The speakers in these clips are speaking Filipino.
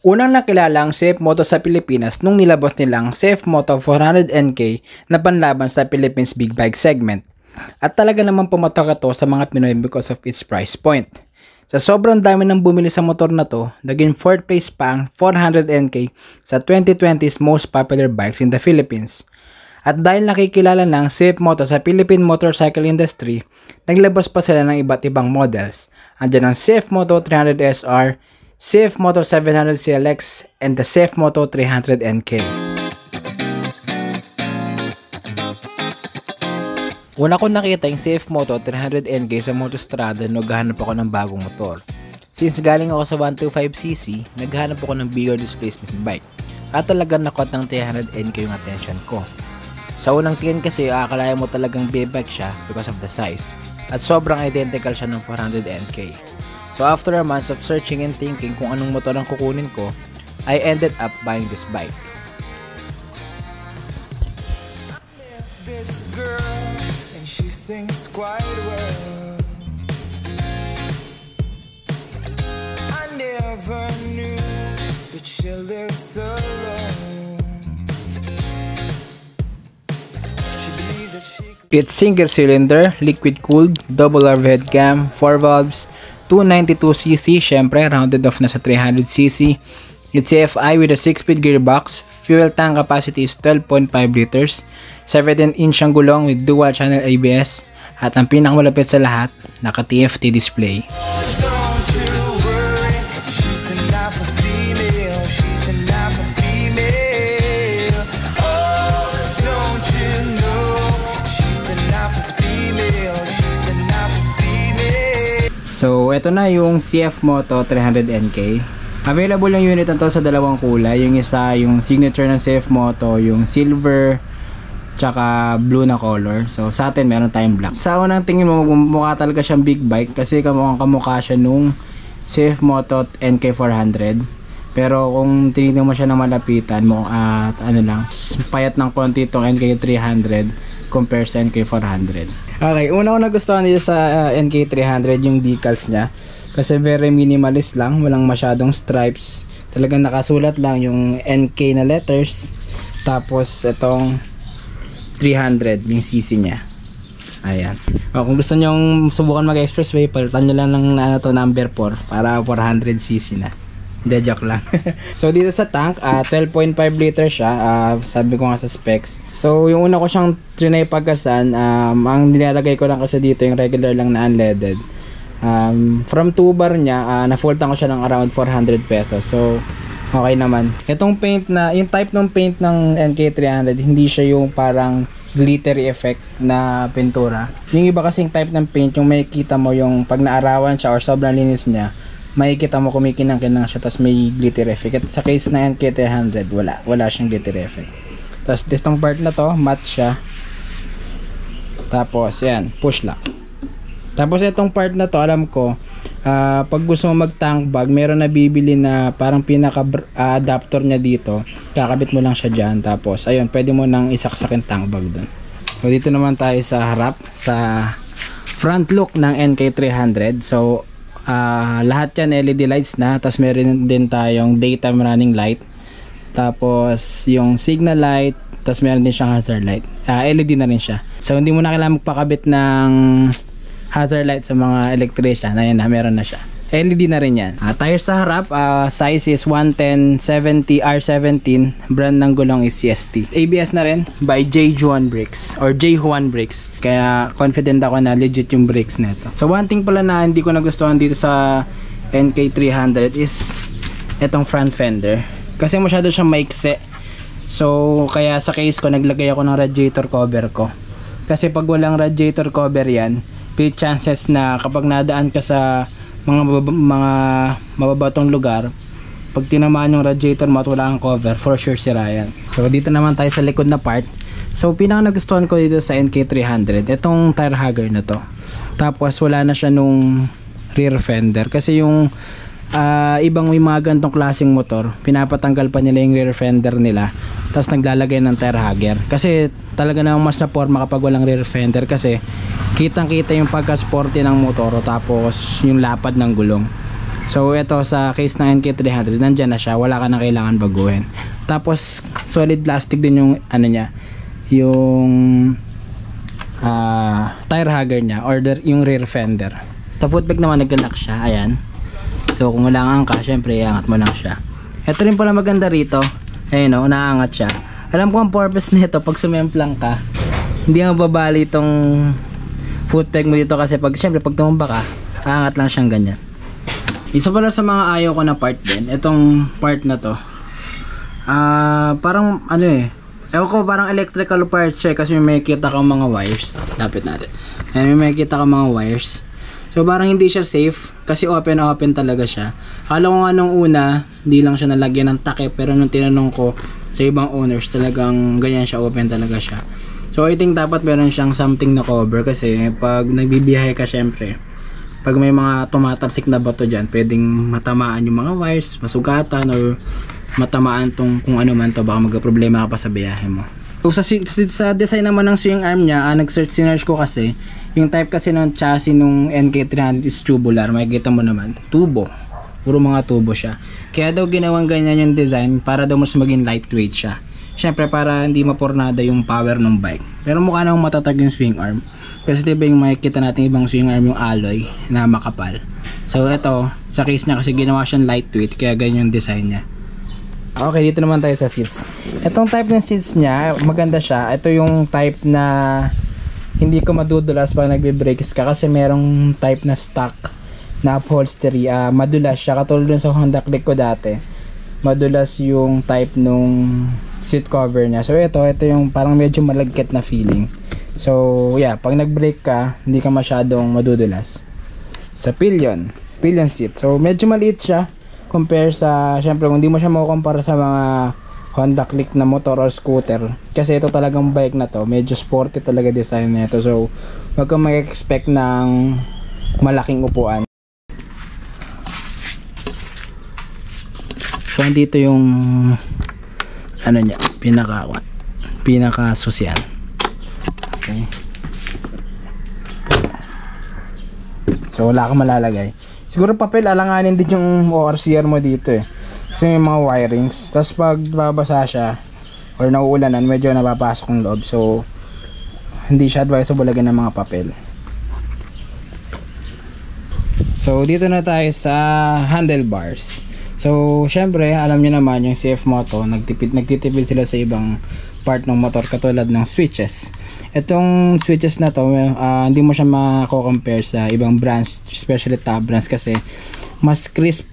Unang nakilala ang Safe Moto sa Pilipinas nung nilabas nilang Safe Moto 400NK na panlaban sa Philippines Big Bike segment. At talaga naman pumatok ito sa mga Pinoy because of its price point. Sa sobrang dami ng bumili sa motor na to, naging 4th place pa ang 400NK sa 2020's most popular bikes in the Philippines. At dahil nakikilala ng Safe Moto sa Philippine motorcycle industry, naglabas pa sila ng iba't ibang models. Andiyan ang Safe Moto 300SR, Safe Moto 700 CLX, and the Safe Moto 300 NK. Una ko nakita yung Safe Moto 300 NK sa Motostrada nung naghahanap ako ng bagong motor. Since galing ako sa 125cc, naghahanap ako ng bigger displacement bike. At talagang nakot ng 300 NK yung attention ko. Sa unang tingin kasi, akalain mo talagang B-bike siya because of the size. At sobrang identical siya ng 400 NK. So after a month of searching and thinking kung anong motor ang kukunin ko, I ended up buying this bike. This girl and she sings quite well. I never knew that she lives alone. She believed that she could. It's single cylinder, liquid cooled, double overhead cam, 4 valves, 292cc, syempre rounded off na sa 300cc. It's CFI with a 6-speed gearbox. Fuel tank capacity is 12.5 liters. 17 inch ang gulong with dual channel ABS. At ang pinakamalapit sa lahat, naka TFT display. Ito na yung CF Moto 300NK. Available yung unit na to sa dalawang kulay. Yung isa, yung signature ng CF Moto, yung silver, tsaka blue na color. So, sa atin, meron tayong black. Sa unang tingin mo, mukha talaga siyang big bike kasi kamukhang kamukha siya nung CF Moto NK400. Pero kung tinignan mo siya ng malapitan mo at ano lang, payat ng konti itong NK300 compared sa NK400. Okay, una ko nagustuhan dito sa uh, NK300 yung decals niya. Kasi very minimalist lang, walang masyadong stripes. Talagang nakasulat lang yung NK na letters. Tapos itong 300 yung CC niya. Ayan. O, kung gusto nyo subukan mag-expressway, palitan nyo lang ng ano to, number 4 para 400cc na. Hindi, joke lang. so, dito sa tank, uh, 12.5 liter siya. Uh, sabi ko nga sa specs. So, yung una ko siyang trinay pagkasan, um, ang nilalagay ko lang kasi dito yung regular lang na unleaded. Um, from 2 bar niya, uh, na-full tank ko siya ng around 400 pesos. So, okay naman. Itong paint na, yung type ng paint ng NK300, hindi siya yung parang glittery effect na pintura. Yung iba kasing type ng paint, yung makikita mo yung pag naarawan siya or sobrang linis niya, makikita mo kumikinang-kinang siya tapos may glitter effect. At sa case na NK300, wala. Wala siyang glitter effect. Tapos ditong part na to, matte siya. Tapos, yan, push lock. Tapos itong part na to, alam ko, uh, pag gusto mo mag tank bag, meron na bibili na parang pinaka uh, adapter niya dito. Kakabit mo lang siya dyan. Tapos, ayun, pwede mo nang isaksakin tank bag dun. So, dito naman tayo sa harap, sa front look ng NK300. So, uh, lahat yan LED lights na. Tapos, meron din tayong daytime running light. Tapos, yung signal light. Tapos, meron din siyang hazard light. Uh, LED na rin siya. So, hindi mo na kailangan magpakabit ng hazard light sa mga electrician. Ayun na, meron na siya. LED na rin yan. Uh, tires sa harap, uh, size is 110-70 R17. Brand ng gulong is CST. ABS na rin by J. Juan Brakes or J. Juan Brakes. Kaya confident ako na legit yung brakes nito. So one thing pala na hindi ko nagustuhan dito sa NK300 is itong front fender. Kasi masyado siyang maikse. So kaya sa case ko naglagay ako ng radiator cover ko. Kasi pag walang radiator cover yan, big chances na kapag nadaan ka sa mga mga mababatong lugar pag tinamaan yung radiator mo at cover for sure sira yan. So dito naman tayo sa likod na part. So pinaka nagustuhan ko dito sa NK300 itong tire hugger na to. Tapos wala na siya nung rear fender. Kasi yung uh, ibang may mga gantong klaseng motor pinapatanggal pa nila yung rear fender nila tapos naglalagay ng tire hugger kasi talaga namang mas na forma kapag walang rear fender kasi kitang kita yung pagka sporty ng motor tapos yung lapad ng gulong So ito sa case ng NK300, nandyan na siya, wala ka na kailangan baguhin. Tapos solid plastic din yung ano niya, yung ah, tire hugger niya or the- yung rear fender. Sa footback naman naglalak siya, ayan. So kung walang angka, syempre iangat mo lang siya. Ito rin pala maganda rito. Ayun o, naangat siya. Alam ko ang purpose nito pag sumemplang ka, hindi nga babali itong foot peg mo dito kasi pag syempre pag tumumba ka, aangat lang siyang ganyan. Isa pala sa mga ayaw ko na part din, itong part na to. Ah, parang ano eh. Ewan ko, parang electrical part siya eh, kasi may kita kang mga wires. Lapit natin. Ayan, may makikita kang mga wires. So parang hindi siya safe kasi open open talaga siya. Akala ko nga nung una, hindi lang siya nalagyan ng takip pero nung tinanong ko sa ibang owners, talagang ganyan siya, open talaga siya. So I think dapat meron siyang something na cover kasi pag nagbibiyahe ka syempre, pag may mga tumatalsik na bato dyan, pwedeng matamaan yung mga wires, masugatan or matamaan tong kung ano man to, baka magka-problema ka pa sa biyahe mo. So sa, sa design naman ng swing arm niya, ah, nag-search sinerge ko kasi, yung type kasi ng chassis nung NK300 is tubular, makikita mo naman, tubo. Puro mga tubo siya. Kaya daw ginawang ganyan yung design para daw mas maging lightweight siya. Siyempre para hindi mapornada yung power ng bike. Pero mukha namang matatag yung swing arm. Kasi diba yung makikita natin ibang swing arm yung alloy na makapal. So ito, sa case niya kasi ginawa siyang lightweight kaya ganyan yung design niya. Okay, dito naman tayo sa seats. Itong type ng seats niya, maganda siya. Ito yung type na hindi ko madudulas pag nagbe-brakes ka kasi merong type na stock na upholstery. ah madulas siya. Katulad dun sa Honda Click ko dati. Madulas yung type nung seat cover niya. So ito, ito yung parang medyo malagkit na feeling. So yeah, pag nag-brake ka, hindi ka masyadong madudulas. Sa pillion, pillion seat. So medyo maliit siya compare sa syempre kung hindi mo siya makukumpara sa mga Honda Click na motor or scooter. Kasi ito talagang bike na to. Medyo sporty talaga design nito so wag kang mag-expect ng malaking upuan. So andito yung ano niya pinaka pinaka social okay. So wala kang malalagay. Siguro papel alanganin din yung ORCR mo dito eh. Kasi may mga wirings. Tapos pag babasa siya or nauulanan, medyo napapasok ng loob. So hindi siya advisable lagyan ng mga papel. So dito na tayo sa handlebars. So syempre, alam niyo naman yung CF Moto, nagtipid nagtitipid sila sa ibang part ng motor katulad ng switches. Itong switches na to, ah, hindi mo siya mako-compare sa ibang brands, especially top brands kasi mas crisp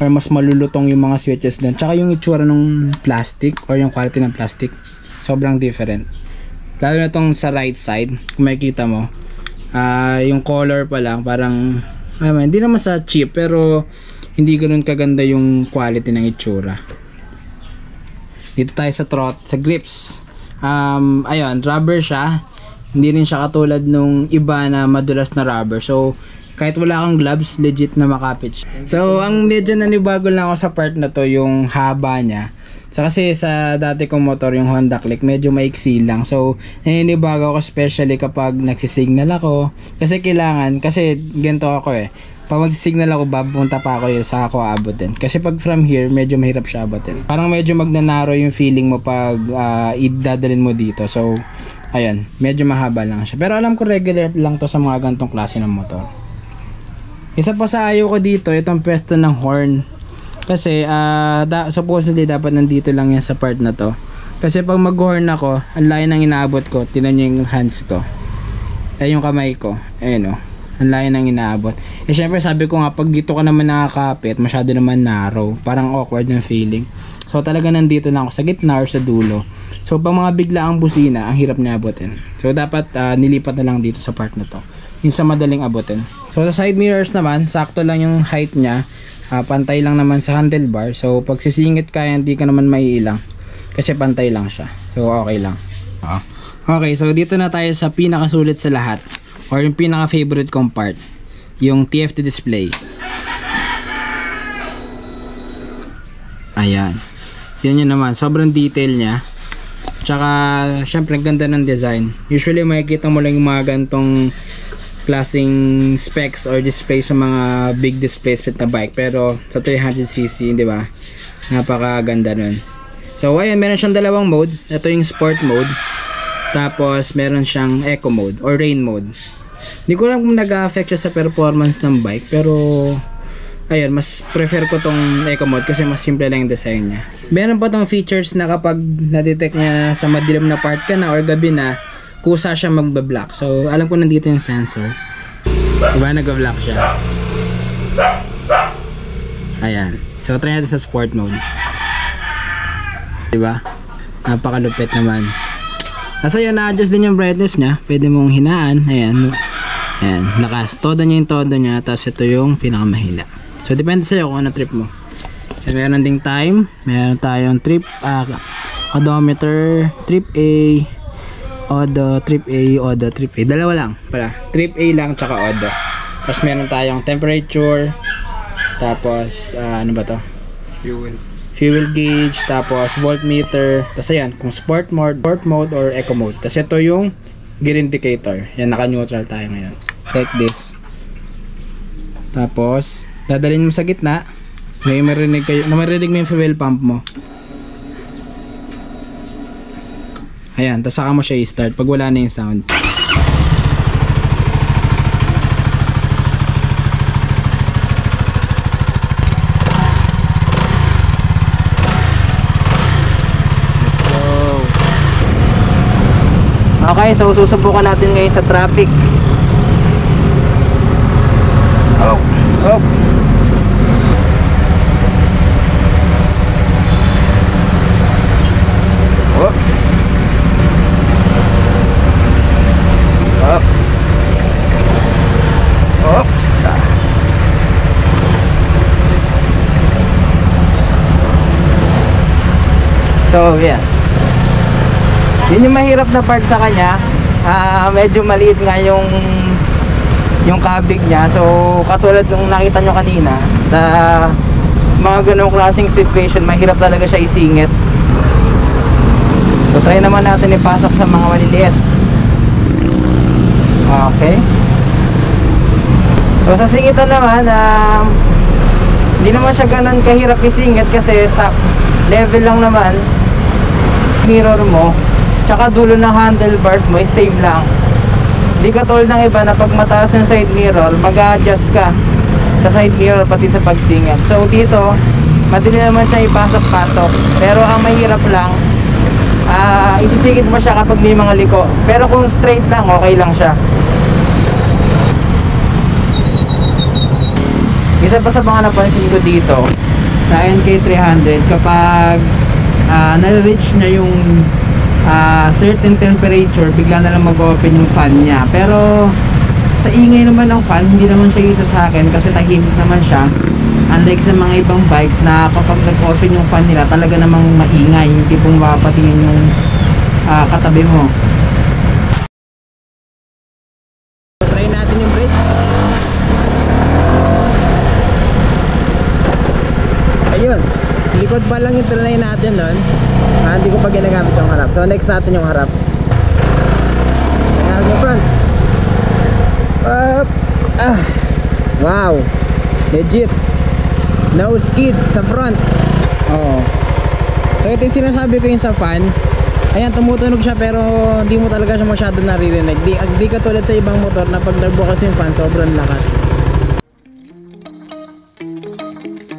or mas malulutong yung mga switches doon. Tsaka yung itsura ng plastic or yung quality ng plastic, sobrang different. Lalo na tong sa right side, kung makikita mo, ah yung color pa lang, parang, I hindi naman sa cheap, pero hindi ganoon kaganda yung quality ng itsura. Dito tayo sa trot, sa grips. Um, ayun, rubber siya. Hindi rin siya katulad nung iba na madulas na rubber. So, kahit wala kang gloves, legit na makapit. So, ang medyo nanibago lang ako sa part na to, yung haba niya. So, kasi sa dati kong motor, yung Honda Click, medyo maiksi lang. So, naninibago ako especially kapag nagsisignal ako. Kasi kailangan, kasi ganito ako eh. Pag mag-signal ako, bapunta pa ako yun sa ako aabotin. Kasi pag from here, medyo mahirap siya abutin. Parang medyo magnanaro yung feeling mo pag ah, idadalin mo dito. So, ayun, medyo mahaba lang siya. Pero alam ko regular lang to sa mga gantong klase ng motor. Isa pa sa ayaw ko dito, itong pwesto ng horn. Kasi, ah da, supposedly dapat nandito lang yan sa part na to. Kasi pag mag-horn ako, ang layo ng inaabot ko, tinan nyo yung hands ko. Eh, yung kamay ko. Ayun o. Ang layo ng inaabot. Eh, syempre sabi ko nga, pag dito ka naman nakakapit, masyado naman narrow. Parang awkward yung feeling. So, talaga nandito lang ako sa gitna or sa dulo. So, pag mga bigla ang busina, ang hirap niya abutin. So, dapat ah, nilipat na lang dito sa part na to. Yung sa madaling abutin. So, sa side mirrors naman, sakto lang yung height niya. Ah, pantay lang naman sa handlebar. So, pag sisingit ka, hindi ka naman maiilang. Kasi pantay lang siya. So, okay lang. Ah. Okay, so dito na tayo sa pinakasulit sa lahat. Or yung pinaka-favorite kong part. Yung TFT display. Ayan. Yan yun naman. Sobrang detail niya. Tsaka, syempre, ganda ng design. Usually, makikita mo lang yung mga gantong klaseng specs or display sa mga big displacement na bike. Pero sa 300cc di ba? Napakaganda nun. So ayan meron siyang dalawang mode. Ito yung sport mode. Tapos meron siyang eco mode or rain mode. Hindi ko alam kung nag-affect sa performance ng bike pero ayun mas prefer ko tong eco mode kasi mas simple lang yung design niya. Meron pa tong features na kapag na-detect niya sa madilim na part ka na or gabi na kusa siya magba-block so alam ko nandito yung sensor diba nag-block siya ayan so try natin sa sport mode diba napakalupit naman Nasa yun, na-adjust din yung brightness niya. Pwede mong hinaan. Ayan. Ayan. Nakas. Todo niya yung todo niya. Tapos ito yung pinakamahila. So, depende sa'yo kung ano trip mo. So, meron ding time. Meron tayong trip, ah, odometer, trip A, odo, trip A, odo, trip A. Dalawa lang pala. Trip A lang, tsaka odo. Tapos meron tayong temperature. Tapos, ah, ano ba to? Fuel. fuel gauge, tapos voltmeter, tapos ayan, kung sport mode, sport mode or eco mode. Tapos ito yung gear indicator. Yan, naka-neutral tayo ngayon. Like this. Tapos, dadalhin mo sa gitna. May marinig kayo, na marinig mo yung fuel pump mo. Ayan, tapos saka mo siya i-start pag wala na yung sound. Let's go. Okay, so susubukan natin ngayon sa traffic. Oh, oh. So, yeah. Yun yung mahirap na part sa kanya. Ah, medyo maliit nga yung yung kabig niya. So, katulad nung nakita nyo kanina sa mga ganong klaseng situation, mahirap talaga siya isingit. So, try naman natin ipasok sa mga maliliit. Okay. So, sa singitan naman, um, hindi naman siya ganun kahirap isingit kasi sa level lang naman mirror mo tsaka dulo ng handlebars mo is same lang. Hindi ka tulad ng iba na pag mataas yung side mirror mag adjust ka sa side mirror pati sa pagsingit so dito madali naman siya ipasok-pasok. Pero ang mahirap lang ah isisigit mo siya kapag may mga liko. Pero kung straight lang okay lang siya. Isa pa sa mga napansin ko dito sa NK300 kapag uh, nare-reach niya yung ah, certain temperature bigla na lang mag-open yung fan niya. Pero sa ingay naman ng fan hindi naman siya isa sa akin kasi tahimik naman siya. Unlike sa mga ibang bikes na kapag nag-open yung fan nila talaga namang maingay yung tipong mapapatingin yung ah, katabi mo. Likod pa lang yung trinay natin nun ah, hindi ko pa ginagamit yung harap so next natin yung harap. Tingnan yung front. Up. Ah. Wow. Legit. No skid sa front. Oo. So ito yung sinasabi ko yung sa fan. Ayan tumutunog siya pero hindi mo talaga siya masyado naririnig. Di, di katulad sa ibang motor na pag nagbukas yung fan sobrang lakas.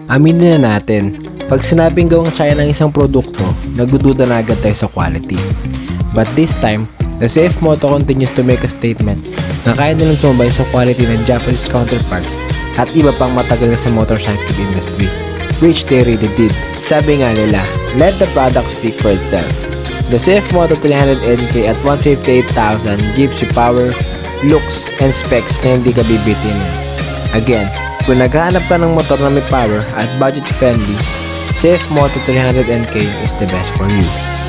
Aminin na natin, pag sinabing gawang China ng isang produkto, nagdududa na agad tayo sa quality. But this time, the CF Moto continues to make a statement na kaya nilang tumabay sa quality ng Japanese counterparts at iba pang matagal na sa motorcycle industry. Which they really did. Sabi nga nila, let the product speak for itself. The CF Moto 300NK at 158,000 gives you power, looks, and specs na hindi ka bibitin. Again, kung naghahanap ka ng motor na may power at budget friendly, Safe Moto 300NK is the best for you.